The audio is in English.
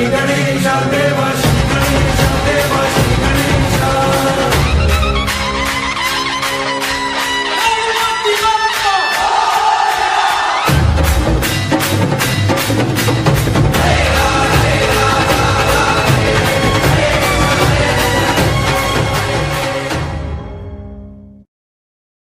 Hari Ganesha